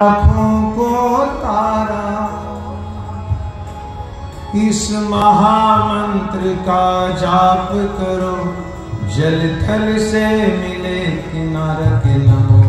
आँखों को तारा। इस महामंत्र का जाप करो, जल थल से मिले किनार के नमो